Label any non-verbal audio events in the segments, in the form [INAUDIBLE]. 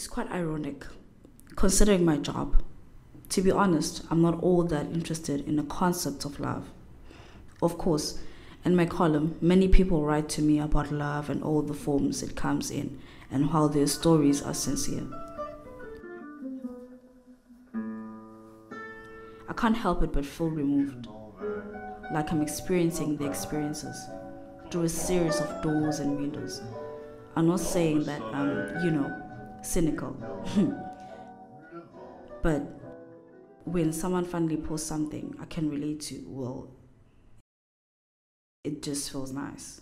It's quite ironic, considering my job. To be honest, I'm not all that interested in the concept of love. Of course, in my column, many people write to me about love and all the forms it comes in and how their stories are sincere. I can't help it but feel removed, like I'm experiencing the experiences through a series of doors and windows. I'm not saying that I'm, you know, cynical. [LAUGHS] but when someone finally posts something I can relate to, well, it just feels nice.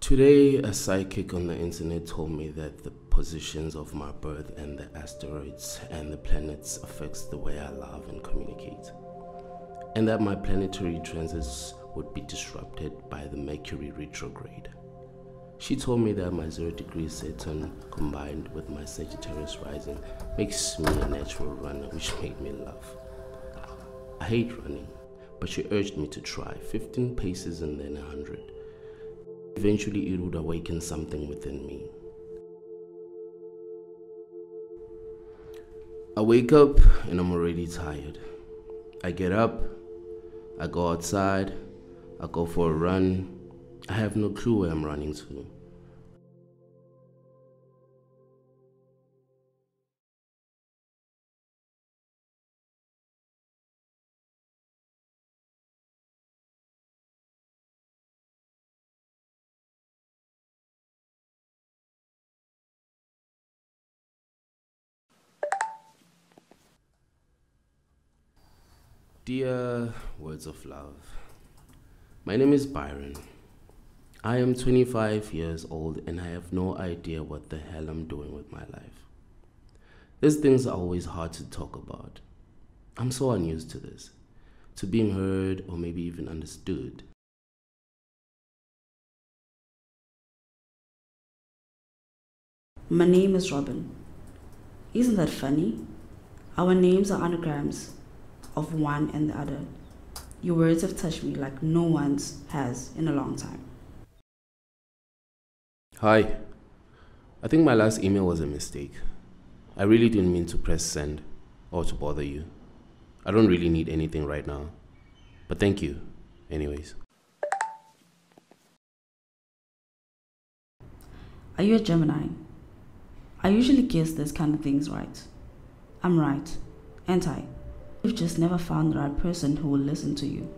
Today, a psychic on the internet told me that the positions of my birth and the asteroids and the planets affects the way I love and communicate. And that my planetary transits would be disrupted by the Mercury retrograde. She told me that my 0 degree Saturn combined with my Sagittarius rising makes me a natural runner, which made me laugh. I hate running, but she urged me to try 15 paces and then 100. Eventually, it would awaken something within me. I wake up and I'm already tired. I get up, I go outside, I go for a run, I have no clue where I'm running to. Dear Words of Love, my name is Byron. I am 25 years old and I have no idea what the hell I'm doing with my life. These things are always hard to talk about. I'm so unused to this, to being heard or maybe even understood. My name is Robin. Isn't that funny? Our names are anagrams of one and the other. Your words have touched me like no one's has in a long time. Hi. I think my last email was a mistake. I really didn't mean to press send or to bother you. I don't really need anything right now. But thank you, anyways. Are you a Gemini? I usually guess this kind of things right. I'm right, ain't I? You've just never found the right person who will listen to you,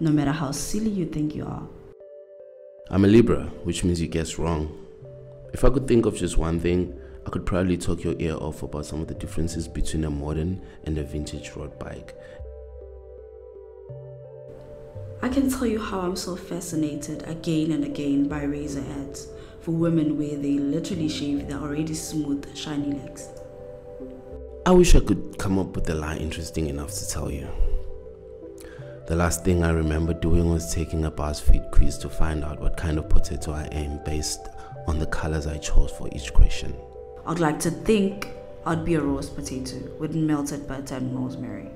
no matter how silly you think you are. I'm a Libra, which means you guess wrong. If I could think of just one thing, I could probably talk your ear off about some of the differences between a modern and a vintage road bike. I can tell you how I'm so fascinated again and again by razor ads for women where they literally shave their already smooth, shiny legs. I wish I could come up with a lie interesting enough to tell you. The last thing I remember doing was taking a BuzzFeed quiz to find out what kind of potato I am based on the colors I chose for each question. I'd like to think I'd be a roast potato with melted butter and rosemary.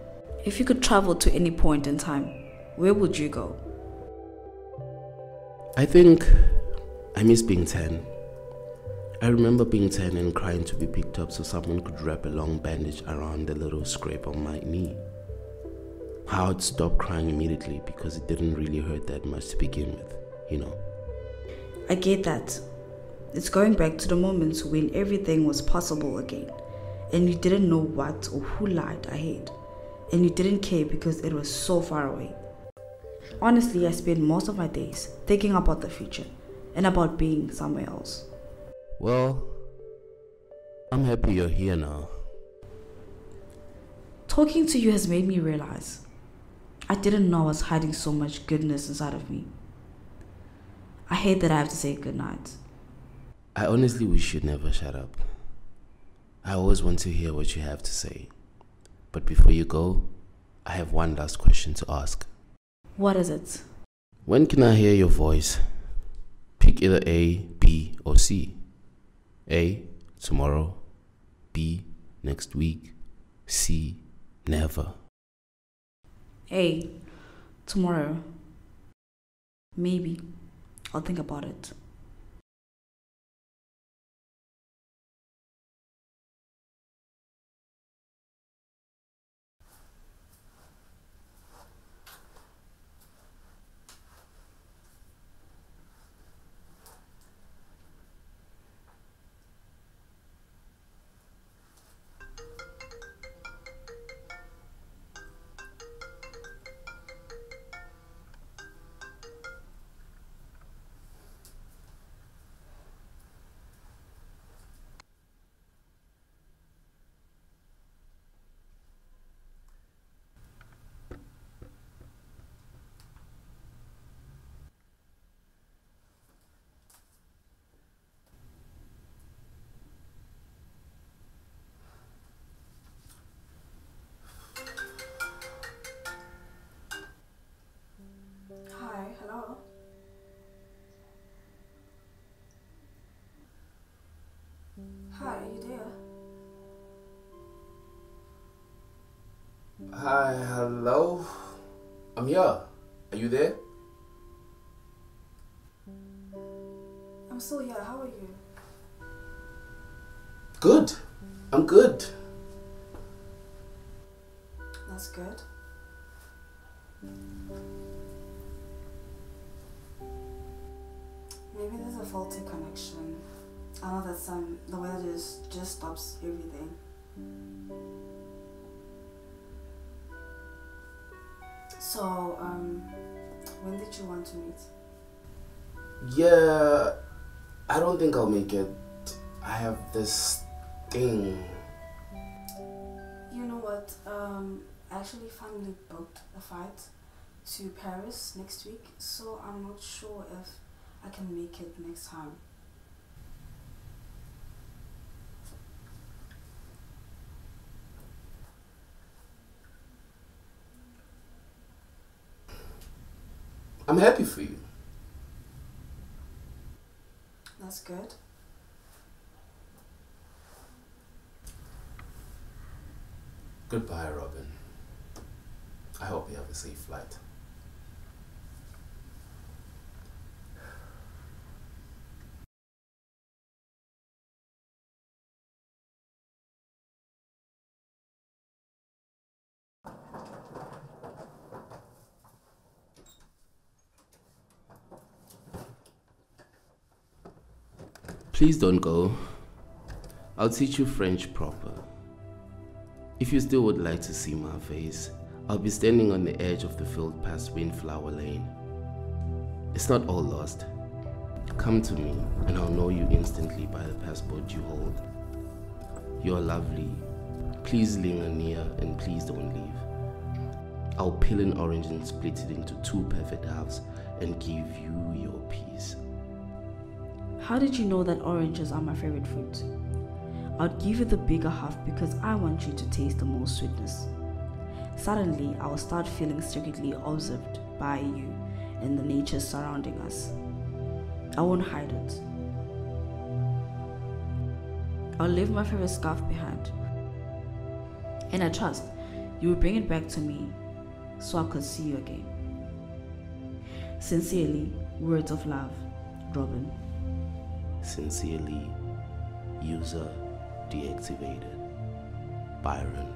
If you could travel to any point in time, where would you go? I think I miss being 10. I remember being 10 and crying to be picked up so someone could wrap a long bandage around the little scrape on my knee. I would stop crying immediately because it didn't really hurt that much to begin with, you know. I get that. It's going back to the moments when everything was possible again, and you didn't know what or who lied ahead, and you didn't care because it was so far away. Honestly, I spend most of my days thinking about the future and about being somewhere else. Well, I'm happy you're here now. Talking to you has made me realize I didn't know I was hiding so much goodness inside of me. I hate that I have to say goodnight. I honestly wish you'd never shut up. I always want to hear what you have to say. But before you go, I have one last question to ask. What is it? When can I hear your voice? Pick either A, B, or C. A, tomorrow. B, next week. C, never. A. tomorrow. Maybe. I'll think about it. I'm still here. How are you? Good. I'm good. That's good. Maybe there's a faulty connection. I know that some the weather just just stops everything. So, um, when did you want to meet? Yeah, I don't think I'll make it. I have this thing. You know what? Um, I actually finally booked a flight to Paris next week, so I'm not sure if I can make it next time. I'm happy for you. That's good. Goodbye, Robin. I hope you have a safe flight. Please don't go. I'll teach you French proper. If you still would like to see my face, I'll be standing on the edge of the field past Windflower Lane. It's not all lost. Come to me, and I'll know you instantly by the passport you hold. You're lovely. Please linger near, and please don't leave. I'll peel an orange and split it into two perfect halves and give you your piece. How did you know that oranges are my favorite fruit? I'd give you the bigger half because I want you to taste the most sweetness. Suddenly, I will start feeling secretly observed by you and the nature surrounding us. I won't hide it. I'll leave my favorite scarf behind. And I trust you will bring it back to me so I could see you again. Sincerely, words of love, Robin. Sincerely, user deactivated. Byron.